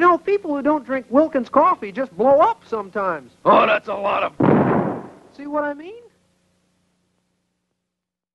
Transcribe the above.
You know, people who don't drink Wilkins coffee just blow up sometimes. Oh, that's a lot of... See what I mean?